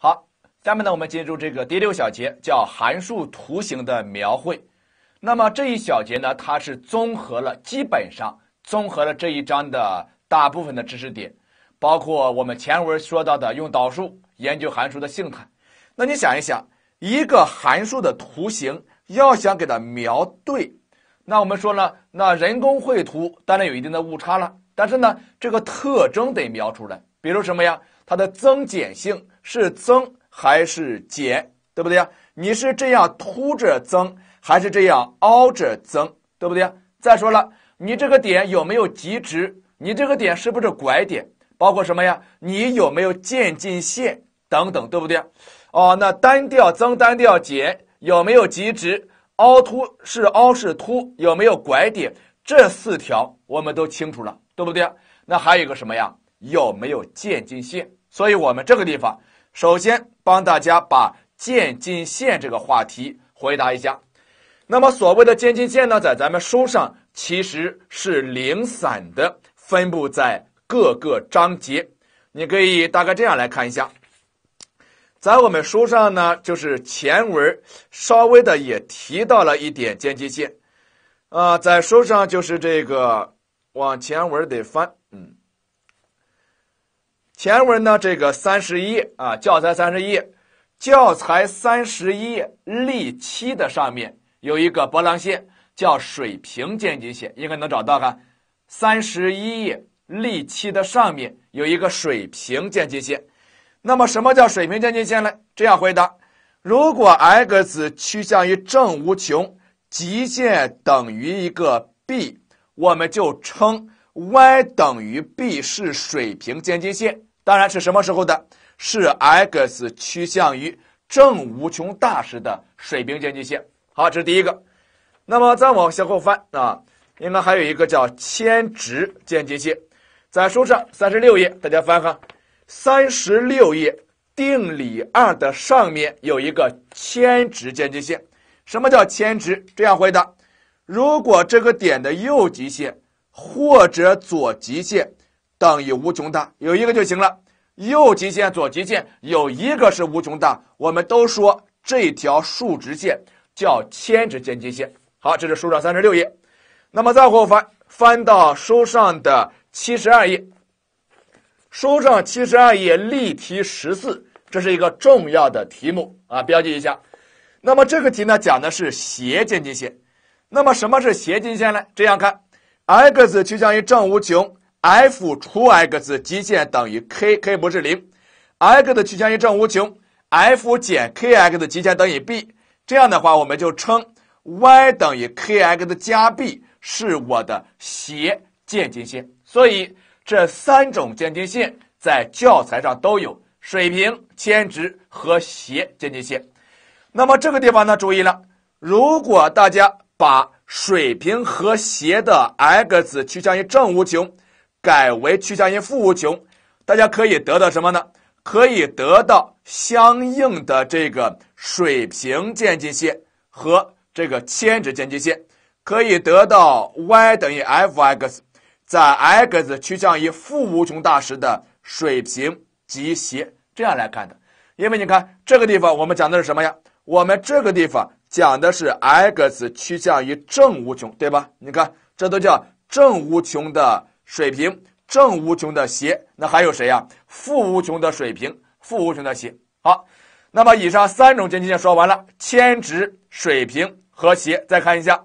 好，下面呢，我们进入这个第六小节，叫函数图形的描绘。那么这一小节呢，它是综合了基本上综合了这一章的大部分的知识点，包括我们前文说到的用导数研究函数的形态。那你想一想，一个函数的图形要想给它描对，那我们说呢，那人工绘图当然有一定的误差了，但是呢，这个特征得描出来。比如什么呀？它的增减性是增还是减，对不对呀？你是这样凸着增，还是这样凹着增，对不对呀？再说了，你这个点有没有极值？你这个点是不是拐点？包括什么呀？你有没有渐近线等等，对不对？哦，那单调增、单调减有没有极值？凹凸是凹是凸？有没有拐点？这四条我们都清楚了，对不对？那还有一个什么呀？有没有渐近线？所以我们这个地方首先帮大家把渐进线这个话题回答一下。那么所谓的渐进线呢，在咱们书上其实是零散的分布在各个章节。你可以大概这样来看一下，在我们书上呢，就是前文稍微的也提到了一点渐近线。啊，在书上就是这个往前文得翻，前文呢，这个三十一啊，教材三十一，教材三十一例七的上面有一个波浪线，叫水平渐近线，应该能找到哈。三十一页例七的上面有一个水平渐近线。那么什么叫水平渐近线呢？这样回答：如果 x 趋向于正无穷，极限等于一个 b，我们就称 y 等于 b 是水平渐近线。当然是什么时候的？是 x 趋向于正无穷大时的水平渐近线。好，这是第一个。那么再往向后翻啊，应该还有一个叫千值渐近线，在书上三十六页，大家翻哈，三十六页定理二的上面有一个千值渐近线。什么叫千值？这样回答：如果这个点的右极限或者左极限。等于无穷大，有一个就行了。右极限、左极限有一个是无穷大，我们都说这条竖直线叫迁值渐近线。好，这是书上三十六页。那么再往后翻，翻到书上的七十二页。书上七十二页例题十四，这是一个重要的题目啊，标记一下。那么这个题呢，讲的是斜渐近线。那么什么是斜渐近线呢？这样看，x 趋向于正无穷。F 除 x 极限等于 k，k 不是零，x 趋向于正无穷，f 减 kx 极限等于 b，这样的话我们就称 y 等于 kx 加 b 是我的斜渐近线。所以这三种渐近线在教材上都有水平、迁值和斜渐近线。那么这个地方呢，注意了，如果大家把水平和斜的 x 趋向于正无穷。改为趋向于负无穷，大家可以得到什么呢？可以得到相应的这个水平渐近线和这个迁值渐近线，可以得到 y 等于 f(x) 在 x 趋向于负无穷大时的水平及斜，这样来看的。因为你看这个地方我们讲的是什么呀？我们这个地方讲的是 x 趋向于正无穷，对吧？你看这都叫正无穷的。水平正无穷的斜，那还有谁呀？负无穷的水平，负无穷的斜。好，那么以上三种渐近线说完了，迁值、水平和斜，再看一下。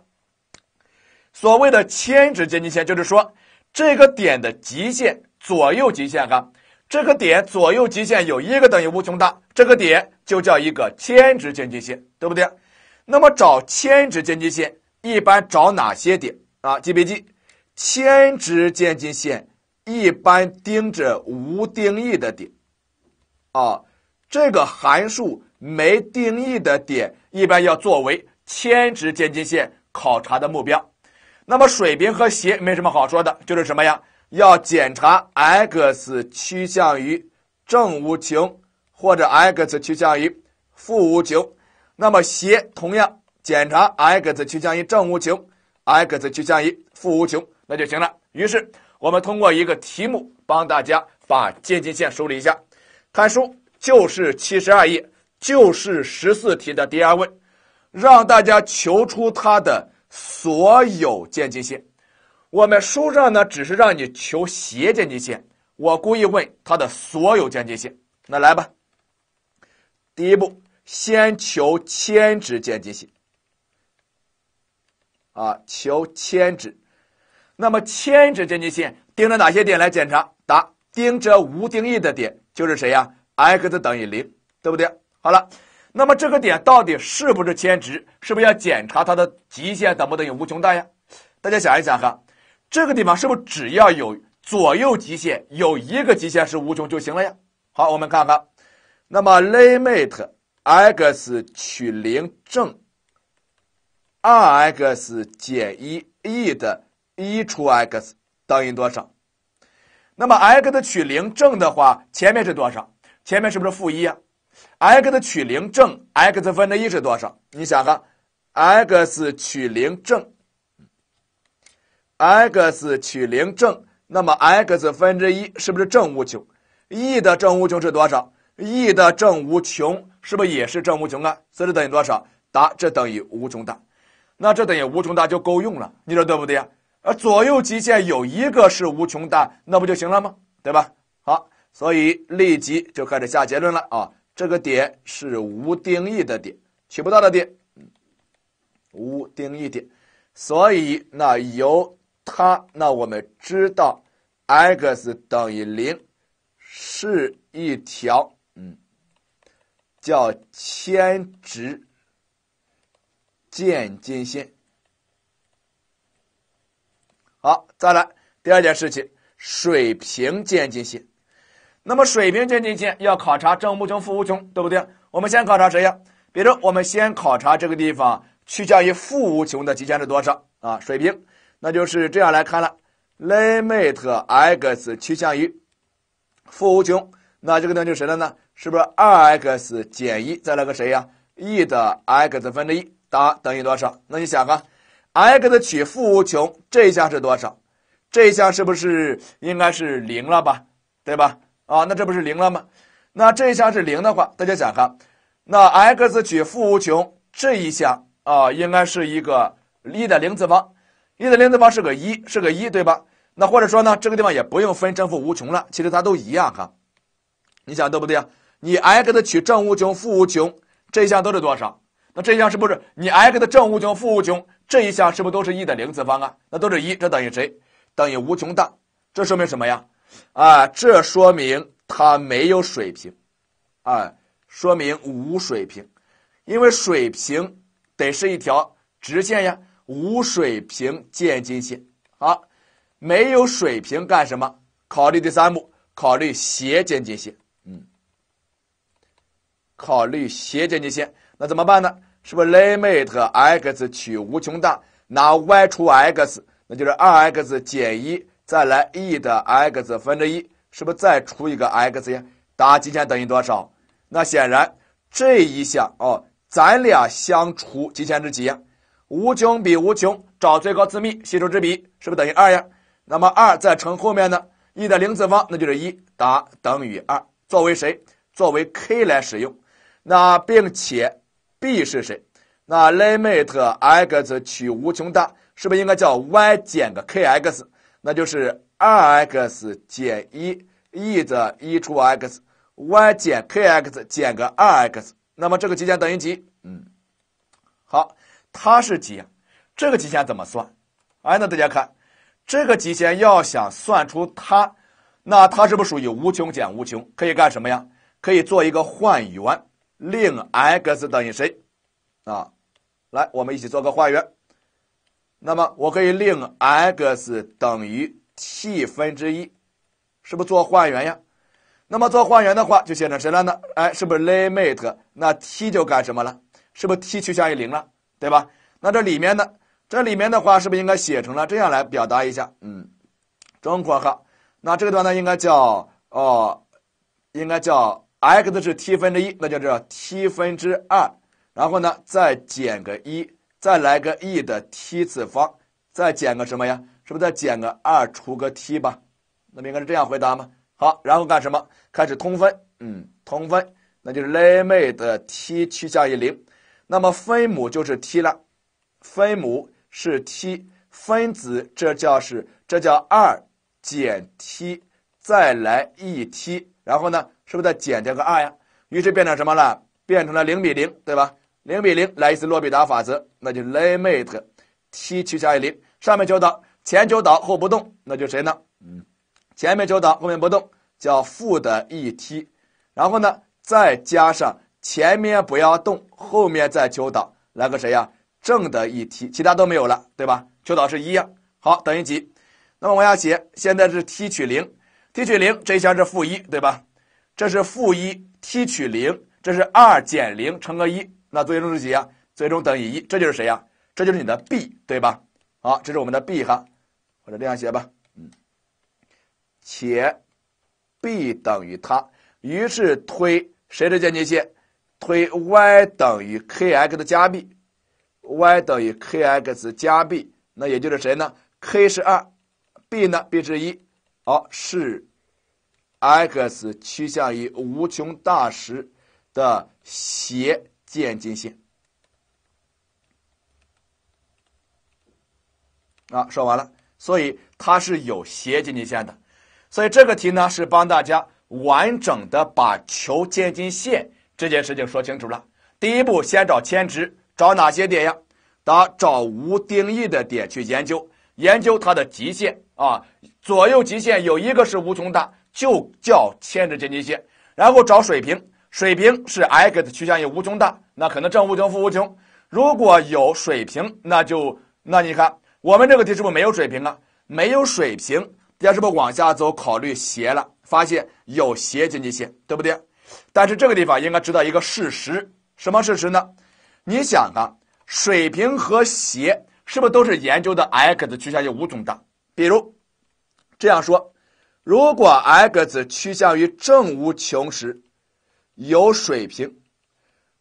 所谓的迁值渐近线，就是说这个点的极限左右极限哈，这个点左右极限有一个等于无穷大，这个点就叫一个迁值渐近线，对不对？那么找迁值渐近线，一般找哪些点啊？记笔记。千值渐近线一般盯着无定义的点，啊，这个函数没定义的点一般要作为千值渐近线考察的目标。那么水平和斜没什么好说的，就是什么呀？要检查 x 趋向于正无穷或者 x 趋向于负无穷，那么斜同样检查 x 趋向于正无穷，x 趋向于负无穷。那就行了。于是我们通过一个题目帮大家把渐近线梳理一下。看书就是七十二页，就是十四题的第二问，让大家求出它的所有渐近线。我们书上呢只是让你求斜渐近线，我故意问它的所有渐近线。那来吧，第一步先求铅值渐近线，啊，求铅值。那么铅值渐近线盯着哪些点来检查？答：盯着无定义的点，就是谁呀？x 等于零，对不对？好了，那么这个点到底是不是铅值？是不是要检查它的极限等不等于无穷大呀？大家想一想哈。这个地方是不是只要有左右极限有一个极限是无穷就行了呀？好，我们看看，那么 limit x 取零正二 x 减一 e 的一除 x 等于多少？那么 x 取零正的话，前面是多少？前面是不是负一啊？x 取零正 x 分之一是多少？你想哈，x 取零正。x 取零正，那么 x 分之一是不是正无穷？e 的正无穷是多少？e 的正无穷是不是也是正无穷啊？所以这等于多少？答：这等于无穷大。那这等于无穷大就够用了，你说对不对呀？而左右极限有一个是无穷大，那不就行了吗？对吧？好，所以立即就开始下结论了啊！这个点是无定义的点，取不到的点，无定义点。所以那由它，那我们知道，x 等于零，是一条嗯，叫铅值渐近线。好，再来第二件事情，水平渐近线。那么水平渐近线要考察正无穷、负无穷，对不对？我们先考察谁呀？比如我们先考察这个地方趋向于负无穷的极限是多少啊？水平。那就是这样来看了，limit x 趋向于负无穷，那这个呢就是谁了呢？是不是二 x 减一再来个谁呀？e 的 x 分之一，答等于多少？那你想啊，x 取负无穷这一项是多少？这一项是不是应该是零了吧？对吧？啊，那这不是零了吗？那这一项是零的话，大家想哈，那 x 取负无穷这一项啊，应该是一个一的零次方。一的零次方是个一，是个一，对吧？那或者说呢，这个地方也不用分正负无穷了，其实它都一样哈。你想对不对啊？你 x 取正无穷、负无穷这一项都是多少？那这一项是不是你 x 的正无穷、负无穷这一项是不是都是一的零次方啊？那都是一，这等于谁？等于无穷大。这说明什么呀？啊，这说明它没有水平，啊，说明无水平，因为水平得是一条直线呀。无水平渐近线，好，没有水平干什么？考虑第三步，考虑斜渐近线。嗯，考虑斜渐近线，那怎么办呢？是不是 limit x 取无穷大，拿 y 除 x，那就是二 x 减一，再来 e 的 x 分之一，是不是再除一个 x 呀？答极限等于多少？那显然这一项哦，咱俩相除极限是几呀？无穷比无穷，找最高次幂，系数之比是不是等于二呀？那么二再乘后面呢？e 的零次方那就是一，答等于二。作为谁？作为 k 来使用。那并且 b 是谁？那 limit x 取无穷大，是不是应该叫 y 减个 kx？那就是二 x 减一 e 的一除 x，y 减 kx 减个二 x。那么这个极限等于几？嗯，好。它是几？这个极限怎么算？哎，那大家看，这个极限要想算出它，那它是不是属于无穷减无穷？可以干什么呀？可以做一个换元，令 x 等于谁？啊，来，我们一起做个换元。那么我可以令 x 等于 t 分之一，是不是做换元呀？那么做换元的话，就写成谁了呢？哎，是不是 limit？那 t 就干什么了？是不是 t 趋向于零了？对吧？那这里面呢这里面的话，是不是应该写成了这样来表达一下？嗯，中括号。那这个段呢，应该叫哦，应该叫 x 是 t 分之一，那就叫 t 分之二。然后呢，再减个一，再来个 e 的 t 次方，再减个什么呀？是不是再减个二除个 t 吧？那么应该是这样回答吗？好，然后干什么？开始通分。嗯，通分，那就是 limit t 趋向于零。那么分母就是 t 了，分母是 t，分子这叫是这叫二减 t 再来 e t，然后呢，是不是再减掉个二呀？于是变成什么了？变成了零比零，对吧？零比零来一次洛必达法则，那就 limit t 趋向于零。上面求导，前求导后不动，那就谁呢？嗯，前面求导后面不动，叫负的 e t，然后呢，再加上。前面不要动，后面再求导，来个谁呀？正的一 t，其他都没有了，对吧？求导是一呀。好，等于几？那么往下写，现在是 t 取零，t 取零这一项是负一，对吧？这是负一，t 取零，这是二减零乘个一，那最终是几呀？最终等于一，这就是谁呀？这就是你的 b，对吧？好，这是我们的 b 哈，或者这样写吧，嗯，且 b 等于它，于是推谁的间接线？推 y 等于 kx 加 b，y 等于 kx 加 b，那也就是谁呢？k 是二，b 呢？b 是一，好是 x 趋向于无穷大时的斜渐近线。啊，说完了，所以它是有斜渐近线的，所以这个题呢是帮大家完整的把求渐近线。这件事情说清楚了。第一步，先找前值，找哪些点呀？答：找无定义的点去研究，研究它的极限啊，左右极限有一个是无穷大，就叫牵制渐近线。然后找水平，水平是 x 趋向于无穷大，那可能正无穷、负无穷。如果有水平，那就那你看，我们这个题是不是没有水平啊？没有水平，大家是不是往下走考虑斜了？发现有斜渐近线，对不对？但是这个地方应该知道一个事实，什么事实呢？你想啊，水平和斜是不是都是研究的 x 趋向于无穷大？比如这样说，如果 x 趋向于正无穷时有水平，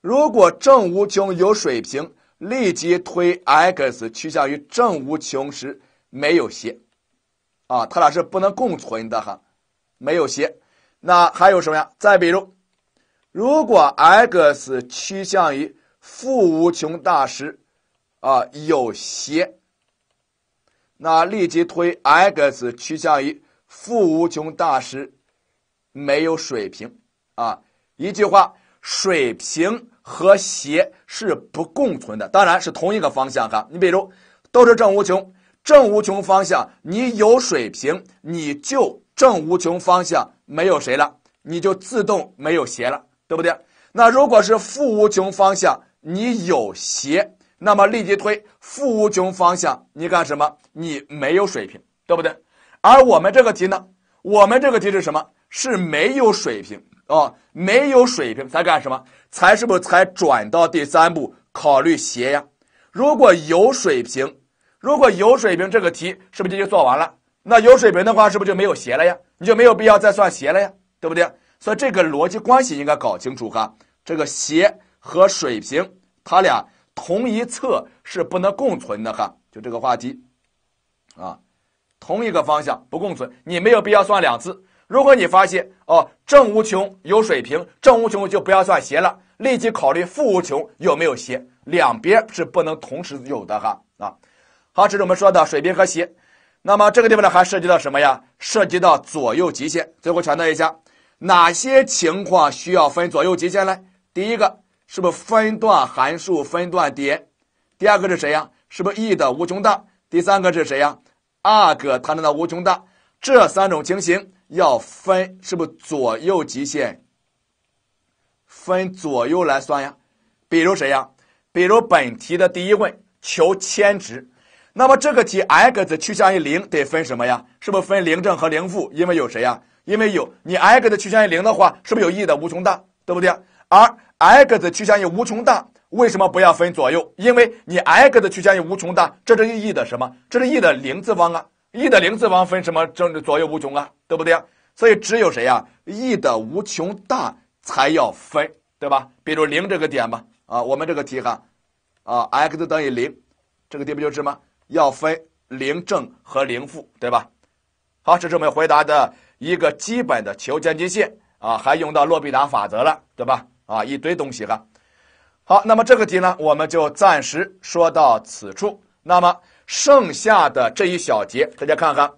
如果正无穷有水平，立即推 x 趋向于正无穷时没有斜，啊，它俩是不能共存的哈，没有斜。那还有什么呀？再比如。如果 x 趋向于负无穷大时，啊有斜，那立即推 x 趋向于负无穷大时没有水平，啊一句话，水平和斜是不共存的，当然是同一个方向哈。你比如都是正无穷，正无穷方向你有水平，你就正无穷方向没有谁了，你就自动没有斜了。对不对？那如果是负无穷方向，你有斜，那么立即推负无穷方向，你干什么？你没有水平，对不对？而我们这个题呢？我们这个题是什么？是没有水平啊，没有水平才干什么？才是不是才转到第三步考虑斜呀？如果有水平，如果有水平，这个题是不是就做完了？那有水平的话，是不是就没有斜了呀？你就没有必要再算斜了呀？对不对？所以这个逻辑关系应该搞清楚哈，这个斜和水平，它俩同一侧是不能共存的哈，就这个话题，啊，同一个方向不共存，你没有必要算两次。如果你发现哦正无穷有水平，正无穷就不要算斜了，立即考虑负无穷有没有斜，两边是不能同时有的哈啊。好，这是我们说的水平和斜，那么这个地方呢还涉及到什么呀？涉及到左右极限。最后强调一下。哪些情况需要分左右极限呢？第一个是不是分段函数分段点？第二个是谁呀？是不是 e 的无穷大？第三个是谁呀？arg 它的无穷大。这三种情形要分，是不是左右极限？分左右来算呀？比如谁呀？比如本题的第一问求千值，那么这个题 x 趋向于零得分什么呀？是不是分零正和零负？因为有谁呀？因为有你 x 趋向于零的话，是不是有 e 的无穷大，对不对？而 x 趋向于无穷大，为什么不要分左右？因为你 x 的趋向于无穷大，这是 e 的什么？这是 e 的零次方啊！e 的零次方分什么正左右无穷啊？对不对？所以只有谁呀？e 的无穷大才要分，对吧？比如零这个点吧，啊，我们这个题哈，啊，x 等于零，这个题不就是吗？要分零正和零负，对吧？好，这是我们回答的。一个基本的求渐近线啊，还用到洛必达法则了，对吧？啊，一堆东西哈。好，那么这个题呢，我们就暂时说到此处。那么剩下的这一小节，大家看看，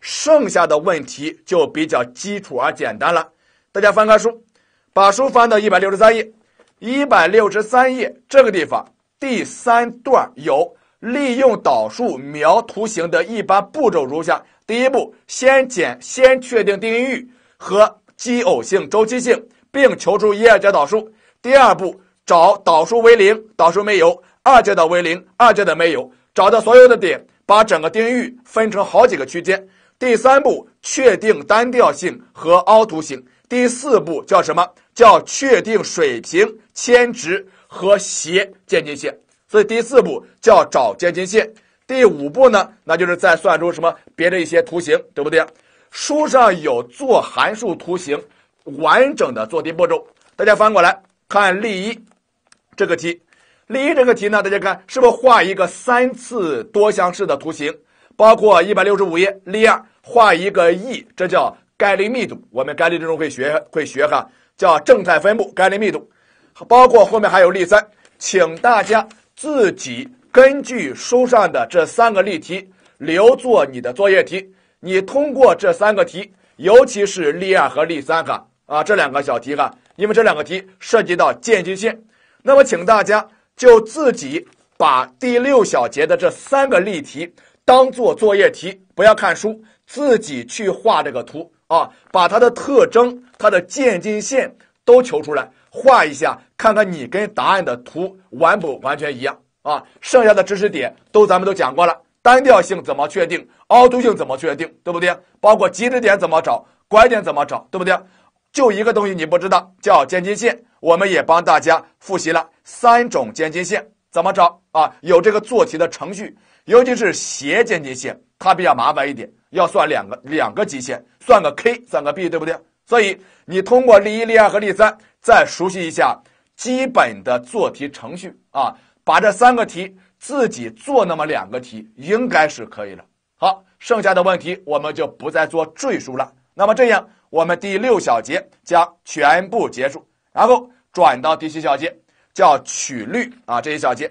剩下的问题就比较基础而简单了。大家翻开书，把书翻到一百六十三页，一百六十三页这个地方第三段有利用导数描图形的一般步骤如下：第一步，先检先确定定义域和奇偶性、周期性，并求出一二阶导数。第二步，找导数为零，导数没有；二阶导为零，二阶导没有。找到所有的点，把整个定义域分成好几个区间。第三步，确定单调性和凹凸性。第四步叫什么？叫确定水平、铅值和斜渐近线。所以第四步叫找渐近线。第五步呢，那就是再算出什么别的一些图形，对不对？书上有做函数图形完整的做题步骤，大家翻过来看例一这个题。例一这个题呢，大家看是不是画一个三次多项式的图形？包括一百六十五页例二画一个 E，这叫概率密度。我们概率之中会学会学哈，叫正态分布概率密度。包括后面还有例三，请大家自己根据书上的这三个例题留作你的作业题。你通过这三个题，尤其是例二和例三哈啊这两个小题哈，因为这两个题涉及到渐近线，那么请大家。就自己把第六小节的这三个例题当做作业题，不要看书，自己去画这个图啊，把它的特征、它的渐近线都求出来，画一下，看看你跟答案的图完不完全一样啊。剩下的知识点都咱们都讲过了，单调性怎么确定，凹凸性怎么确定，对不对？包括极值点怎么找，拐点怎么找，对不对？就一个东西你不知道，叫渐近线。我们也帮大家复习了三种渐近线怎么找啊？有这个做题的程序，尤其是斜渐近线，它比较麻烦一点，要算两个两个极限，算个 k，算个 b，对不对？所以你通过例一、例二和例三，再熟悉一下基本的做题程序啊，把这三个题自己做那么两个题，应该是可以了。好，剩下的问题我们就不再做赘述了。那么这样，我们第六小节将全部结束，然后。转到第七小节，叫曲率啊，这一小节，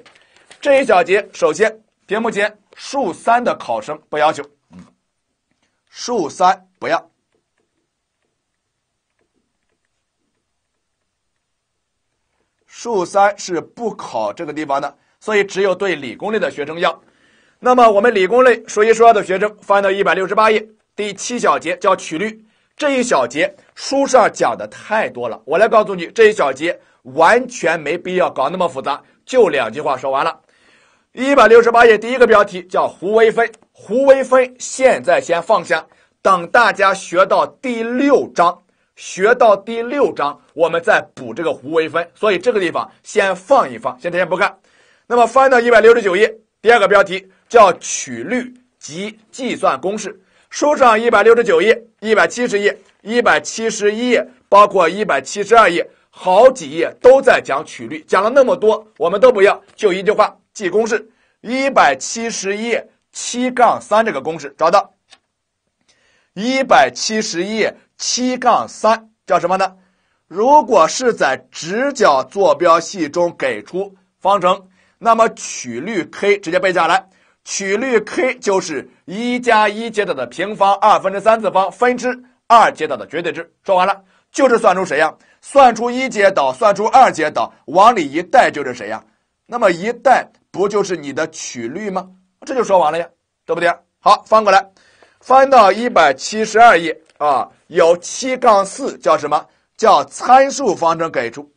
这一小节，首先屏幕前数三的考生不要求，嗯，数三不要，数三是不考这个地方的，所以只有对理工类的学生要。那么我们理工类数一数二的学生翻到一百六十八页，第七小节叫曲率。这一小节书上讲的太多了，我来告诉你，这一小节完全没必要搞那么复杂，就两句话说完了。一百六十八页第一个标题叫弧微分，弧微分现在先放下，等大家学到第六章，学到第六章我们再补这个弧微分，所以这个地方先放一放，现在先不看。那么翻到一百六十九页，第二个标题叫曲率及计算公式。书上一百六十九页、一百七十页、一百七十一页，包括一百七十二页，好几页都在讲曲率，讲了那么多，我们都不要，就一句话记公式。一百七十一页七杠三这个公式找到。一百七十一页七杠三叫什么呢？如果是在直角坐标系中给出方程，那么曲率 k 直接背下来。曲率 k 就是一加一阶导的平方二分之三次方分之二阶导的绝对值。说完了，就是算出谁呀？算出一阶导，算出二阶导，往里一带就是谁呀？那么一带不就是你的曲率吗？这就说完了呀，对不对？好，翻过来，翻到一百七十二页啊，有七杠四叫什么？叫参数方程给出。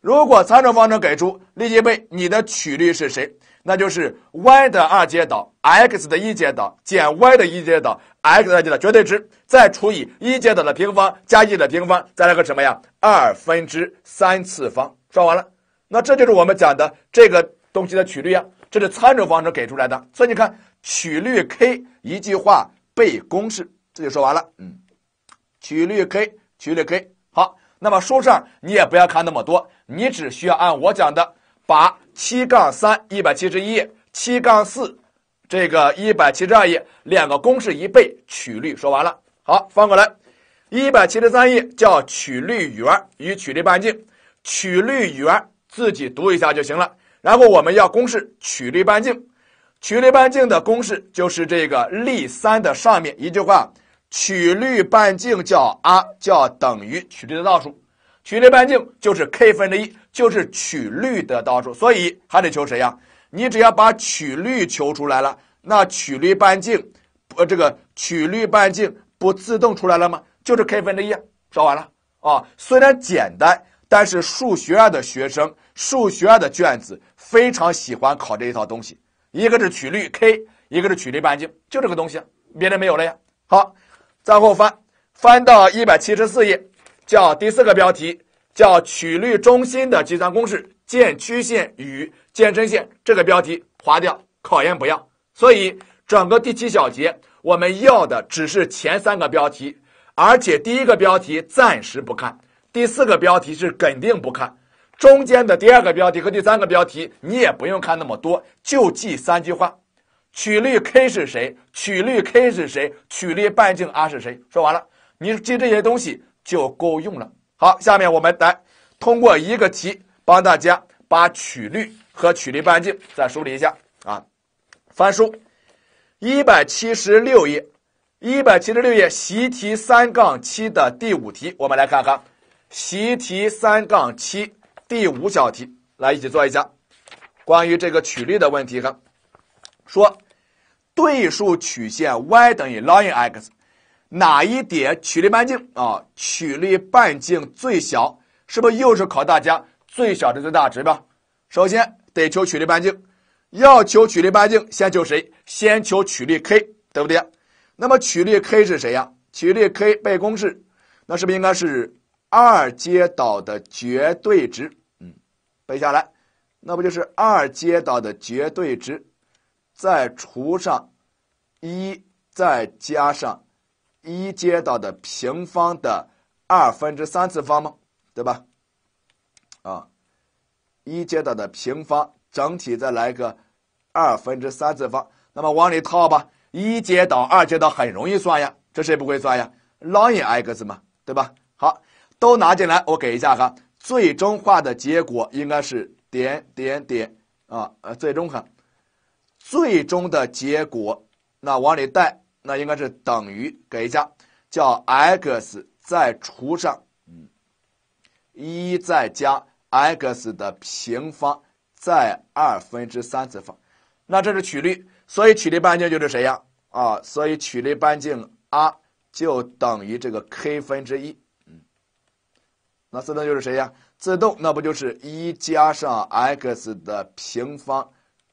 如果参数方程给出，立即背你的曲率是谁？那就是 y 的二阶导 x 的一阶导减 y 的一阶导 x 的二阶导绝对值，再除以一阶导的平方加一的平方，再来个什么呀？二分之三次方。说完了，那这就是我们讲的这个东西的曲率啊，这是参数方程给出来的。所以你看，曲率 k 一句话背公式，这就说完了。嗯，曲率 k，曲率 k。好，那么书上你也不要看那么多，你只需要按我讲的。把七杠三一百七十一页，七杠四这个一百七十二页两个公式一背，曲率说完了。好，翻过来，一百七十三页叫曲率圆与曲率半径，曲率圆自己读一下就行了。然后我们要公式曲率半径，曲率半径的公式就是这个例三的上面一句话，曲率半径叫 r，叫等于曲率的倒数，曲率半径就是 k 分之一，就是曲率的倒数，所以还得求谁呀？你只要把曲率求出来了，那曲率半径，呃，这个曲率半径不自动出来了吗？就是 k 分之一，说完了啊。虽然简单，但是数学院的学生、数学院的卷子非常喜欢考这一套东西。一个是曲率 k，一个是曲率半径，就这个东西，别的没有了呀。好，再后翻，翻到一百七十四页，叫第四个标题，叫曲率中心的计算公式。渐曲线与渐针线这个标题划掉，考研不要。所以整个第七小节我们要的只是前三个标题，而且第一个标题暂时不看，第四个标题是肯定不看，中间的第二个标题和第三个标题你也不用看那么多，就记三句话：曲率 k 是谁？曲率 k 是谁？曲率半径 r 是谁？说完了，你记这些东西就够用了。好，下面我们来通过一个题。帮大家把曲率和曲率半径再梳理一下啊！翻书一百七十六页，一百七十六页习题三杠七的第五题，我们来看看习题三杠七第五小题，来一起做一下关于这个曲率的问题哈。说对数曲线 y 等于 ln x，哪一点曲率半径啊？曲率半径最小，是不是又是考大家？最小的最大值吧，首先得求曲率半径，要求曲率半径，先求谁？先求曲率 k，对不对？那么曲率 k 是谁呀？曲率 k 背公式，那是不是应该是二阶导的绝对值？嗯，背下来，那不就是二阶导的绝对值，再除上一，再加上一阶导的平方的二分之三次方吗？对吧？啊，一阶导的平方整体再来个二分之三次方，那么往里套吧。一阶导、二阶导很容易算呀，这谁不会算呀？ln x 嘛，对吧？好，都拿进来，我给一下哈。最终化的结果应该是点点点啊，呃，最终哈，最终的结果那往里带，那应该是等于给一下，叫 x 再除上嗯一再加。x 的平方再二分之三次方，那这是曲率，所以曲率半径就是谁呀？啊，所以曲率半径 r 就等于这个 k 分之一。嗯，那自动就是谁呀？自动那不就是一加上 x 的平方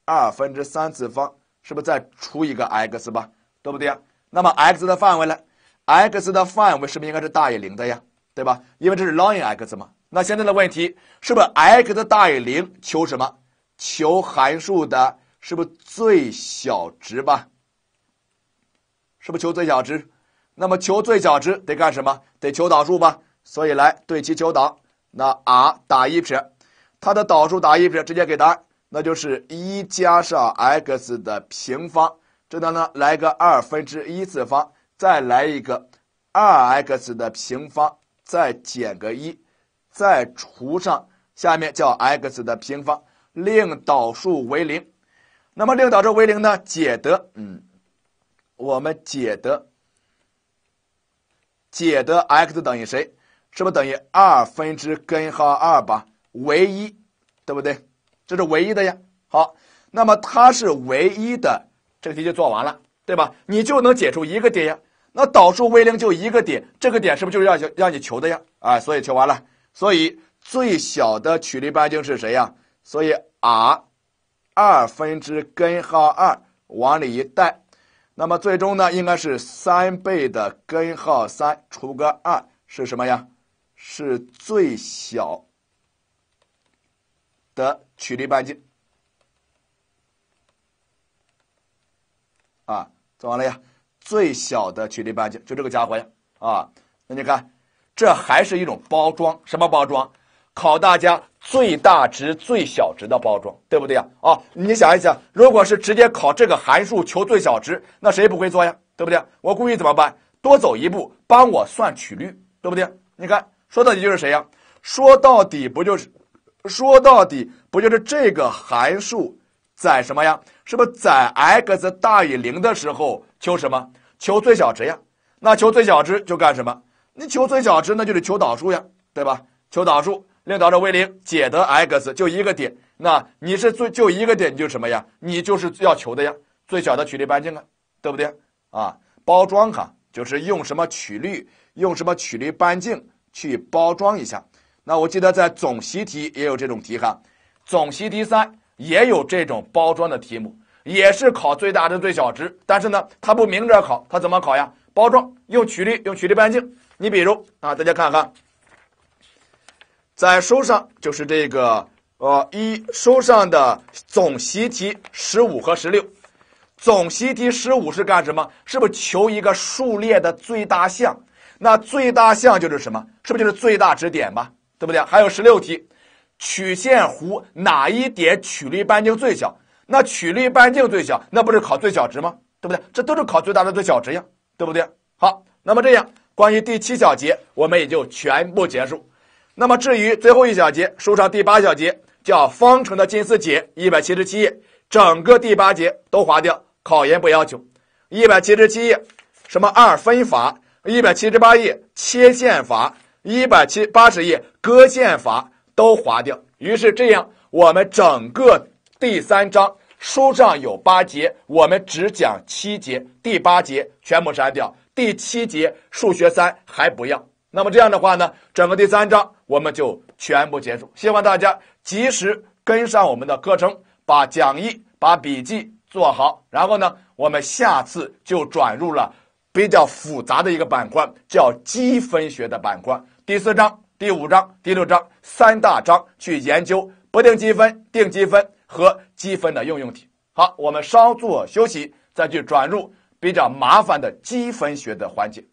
二分之三次方，是不是再除一个 x 吧？对不对呀？那么 x 的范围呢？x 的范围是不是应该是大于零的呀？对吧？因为这是 ln x 嘛。那现在的问题是不是 x 大于零？求什么？求函数的是不是最小值吧？是不是求最小值？那么求最小值得干什么？得求导数吧。所以来对其求导，那 r 打一撇，它的导数打一撇，直接给答案，那就是一加上 x 的平方，这当呢来个二分之一次方，再来一个二 x 的平方，再减个一。再除上下面叫 x 的平方，令导数为零。那么令导数为零呢？解得，嗯，我们解得，解得 x 等于谁？是不是等于二分之根号二吧？唯一，对不对？这是唯一的呀。好，那么它是唯一的，这个题就做完了，对吧？你就能解出一个点呀。那导数为零就一个点，这个点是不是就是要让你求的呀？啊，所以求完了。所以最小的曲率半径是谁呀？所以 r 二分之根号二往里一带，那么最终呢，应该是三倍的根号三除个二是什么呀？是最小的曲率半径。啊，做完了呀？最小的曲率半径就这个家伙呀！啊，那你看。这还是一种包装，什么包装？考大家最大值、最小值的包装，对不对呀？啊，你想一想，如果是直接考这个函数求最小值，那谁不会做呀？对不对？我故意怎么办？多走一步，帮我算曲率，对不对？你看，说到底就是谁呀？说到底不就是，说到底不就是这个函数在什么呀？是不是在 x 大于零的时候求什么？求最小值呀？那求最小值就干什么？你求最小值，那就是求导数呀，对吧？求导数，令导数为零，解得 x 就一个点。那你是最就一个点，你就什么呀？你就是要求的呀，最小的曲率半径啊，对不对？啊，包装哈，就是用什么曲率，用什么曲率半径去包装一下。那我记得在总习题也有这种题哈，总习题三也有这种包装的题目，也是考最大值最小值，但是呢，它不明着考，它怎么考呀？包装用曲率，用曲率半径。你比如啊，大家看看，在书上就是这个呃一书上的总习题十五和十六，总习题十五是干什么？是不是求一个数列的最大项？那最大项就是什么？是不是就是最大值点吧？对不对？还有十六题，曲线弧哪一点曲率半径最小？那曲率半径最小，那不是考最小值吗？对不对？这都是考最大的最小值呀，对不对？好，那么这样，关于第七小节我们也就全部结束。那么至于最后一小节，书上第八小节叫方程的近似解，一百七十七页，整个第八节都划掉，考研不要求。一百七十七页，什么二分法？一百七十八页切线法。一百七八十页割线法都划掉，于是这样，我们整个第三章书上有八节，我们只讲七节，第八节全部删掉，第七节数学三还不要。那么这样的话呢，整个第三章我们就全部结束。希望大家及时跟上我们的课程，把讲义、把笔记做好，然后呢，我们下次就转入了比较复杂的一个板块，叫积分学的板块。第四章、第五章、第六章三大章去研究不定积分、定积分和积分的应用题。好，我们稍作休息，再去转入比较麻烦的积分学的环节。